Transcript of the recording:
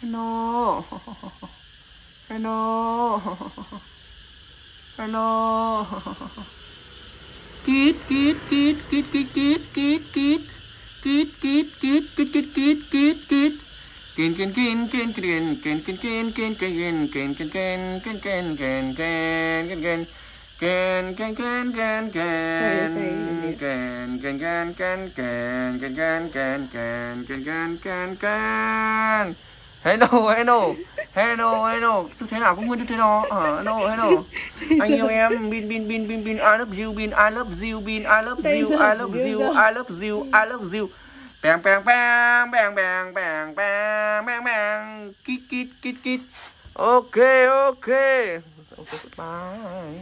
hello hello hello kít kít kít kít kít kít kít kít kít kít kít kít kít kít kít kít kin kin kin kin kin kin kin kin kin kin kin kin kin kin kin kin kin kin Can can can can can can can can can can can can can can can can can can Hello hello hello hello. Tôi thế nào? Cũng nguyên tôi thế đó ờ hello hello. Anh yêu em. Bin bin bin bin bin. I love you bin. I love you bin. I love you I love you I love you I love you. Bang bang bang bang bang bang bang bang bang. Kít kít kít kít. Ok ok. Ok bye